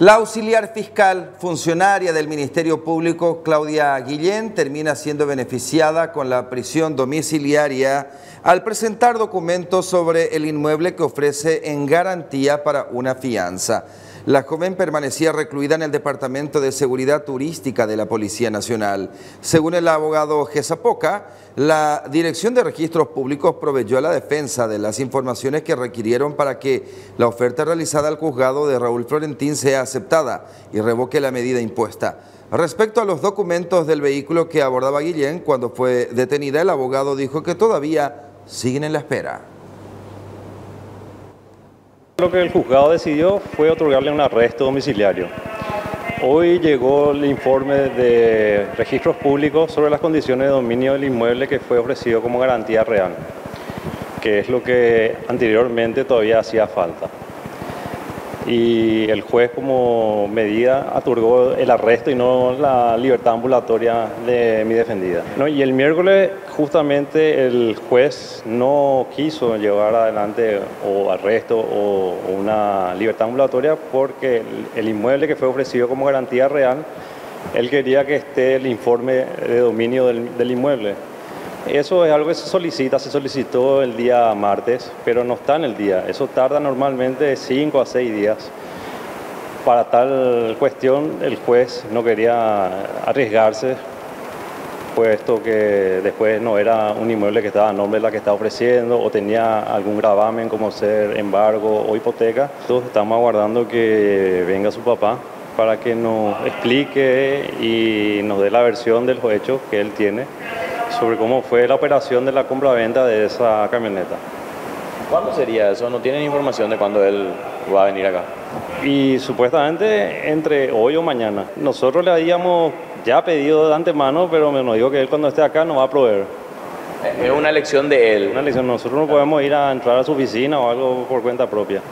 La auxiliar fiscal funcionaria del Ministerio Público, Claudia Guillén, termina siendo beneficiada con la prisión domiciliaria al presentar documentos sobre el inmueble que ofrece en garantía para una fianza. La joven permanecía recluida en el Departamento de Seguridad Turística de la Policía Nacional. Según el abogado Gesapoca, la Dirección de Registros Públicos proveyó a la defensa de las informaciones que requirieron para que la oferta realizada al juzgado de Raúl Florentín sea aceptada y revoque la medida impuesta. Respecto a los documentos del vehículo que abordaba Guillén cuando fue detenida, el abogado dijo que todavía siguen en la espera. Que el juzgado decidió fue otorgarle un arresto domiciliario. Hoy llegó el informe de registros públicos sobre las condiciones de dominio del inmueble que fue ofrecido como garantía real, que es lo que anteriormente todavía hacía falta y el juez como medida aturgó el arresto y no la libertad ambulatoria de mi defendida. Y el miércoles justamente el juez no quiso llevar adelante o arresto o, una libertad ambulatoria porque el, inmueble que fue ofrecido como garantía real, él quería que esté el informe de dominio del inmueble. Eso es algo que se solicita, se solicitó el día martes, pero no está en el día. Eso tarda normalmente 5 a 6 días. Para tal cuestión, el juez no quería arriesgarse, puesto que después no era un inmueble que estaba a nombre de la que estaba ofreciendo o tenía algún gravamen como ser embargo o hipoteca. Entonces estamos aguardando que venga su papá para que nos explique y nos dé la versión de los hechos que él tiene sobre cómo fue la operación de la compra-venta de esa camioneta. ¿Cuándo sería eso? ¿No tienen información de cuándo él va a venir acá? Y supuestamente entre hoy o mañana. Nosotros le habíamos ya pedido de antemano, pero me nos dijo que él cuando esté acá nos va a proveer. Es una elección de él. Una elección. Nosotros no podemos ir a entrar a su oficina o algo por cuenta propia.